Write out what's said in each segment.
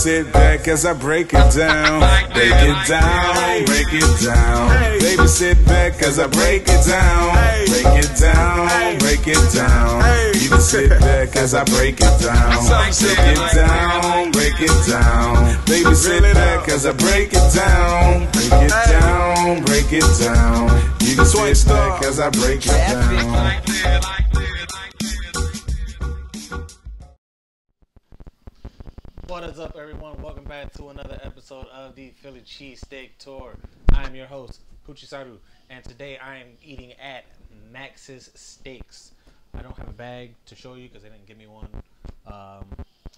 Sit back as I break it down, break it down, break it down. Baby, sit back as I break it down, break it down, break it down. You can sit back as I break it down, break it down, break it down. Baby, sit back as I break it down, break it down, break it down. You can sit back as I break it down. What is up, everyone? Welcome back to another episode of the Philly Cheesesteak Tour. I am your host, Puchi Saru, and today I am eating at Max's Steaks. I don't have a bag to show you because they didn't give me one. Um,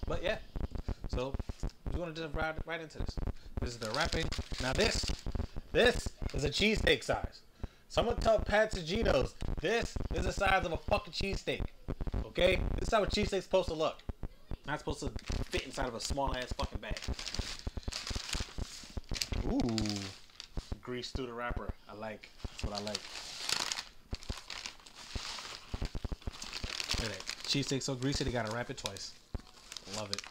but yeah, so we're going to just ride right into this. This is the wrapping. Now this, this is a cheesesteak size. Someone tell Pat Geno's this is the size of a fucking cheesesteak. Okay? This is how a cheesesteak's supposed to look. Not supposed to fit inside of a small ass fucking bag. Ooh. Grease through the wrapper. I like. That's what I like. Look at that. Cheesesteak so greasy they gotta wrap it twice. Love it.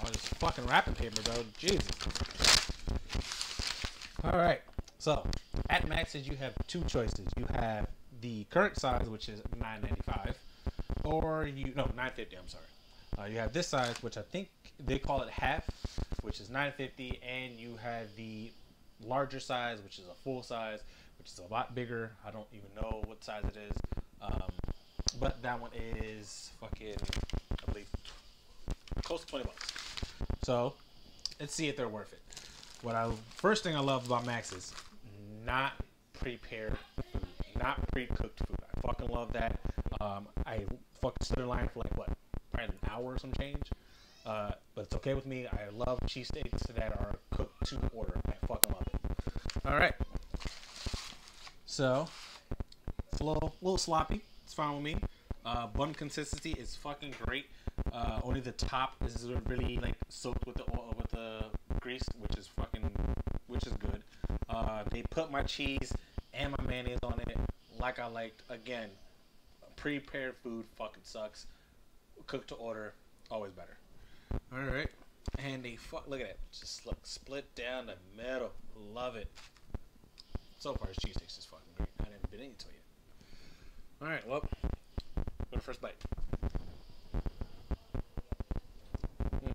Oh, this fucking wrapping paper, bro. Jesus. Alright. So, at Max's you have two choices. You have the current size, which is nine ninety five or you no 950 i'm sorry. Uh, you have this size which i think they call it half which is 950 and you have the larger size which is a full size which is a lot bigger. I don't even know what size it is. Um, but that one is fucking i believe close to 20 bucks. So let's see if they're worth it. What i first thing i love about max is not prepared food not pre-cooked food. I fucking love that um, I fucking stood in line for like what, probably an hour or some change. Uh, but it's okay with me. I love cheesesteaks that are cooked to order. I fucking love it. All right. So it's a little, little sloppy. It's fine with me. Uh, bun consistency is fucking great. Uh, only the top is really like soaked with the oil, with the grease, which is fucking, which is good. Uh, they put my cheese and my mayonnaise on it, like I liked. Again, prepared food fucking sucks. Cooked to order, always better. All right, and they fuck. Look at it, just look split down the middle. Love it. So far, his cheesesteaks is fucking great. I haven't been into it yet. All right, well, go to first bite. Mm.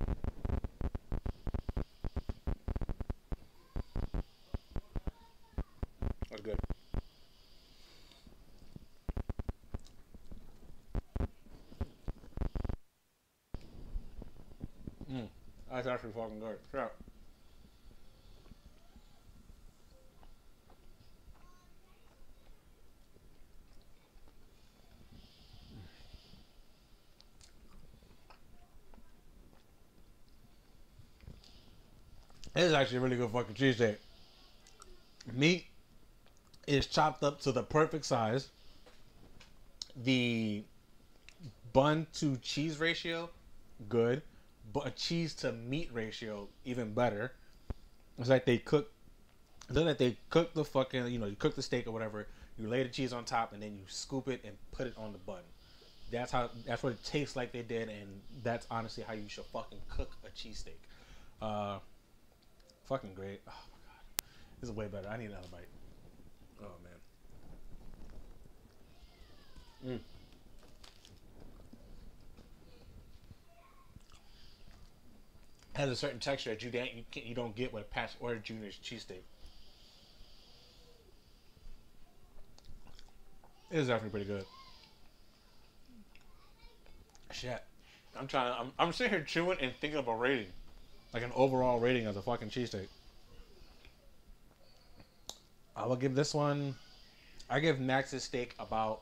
That's good. Mm. That's actually fucking good. Yeah. This is actually a really good fucking cheesesteak. Meat is chopped up to the perfect size. The bun to cheese ratio, good but a cheese to meat ratio even better. It's like they cook. It's like they cook the fucking you know you cook the steak or whatever. You lay the cheese on top and then you scoop it and put it on the bun. That's how. That's what it tastes like they did, and that's honestly how you should fucking cook a cheesesteak. Uh, fucking great. Oh my god, this is way better. I need another bite. Oh man. Mm. Has a certain texture that you don't you, you don't get with a Pat's or Junior's cheesesteak. It is definitely pretty good. Shit, I'm trying. I'm I'm sitting here chewing and thinking of a rating, like an overall rating of the fucking cheesesteak. I will give this one. I give Max's steak about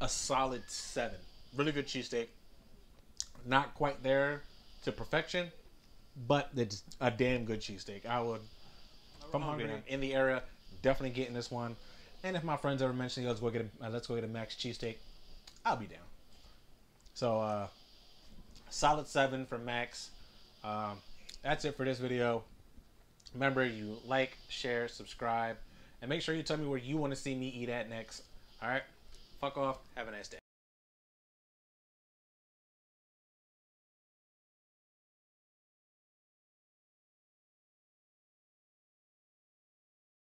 a solid seven. Really good cheesesteak. Not quite there to perfection, but it's a damn good cheesesteak. I would, if I'm hungry in the area, definitely getting this one. And if my friends ever mention, let's go get a, uh, let's go get a Max cheesesteak, I'll be down. So, uh, solid seven for Max. Um, that's it for this video. Remember, you like, share, subscribe, and make sure you tell me where you want to see me eat at next. All right, fuck off. Have a nice day.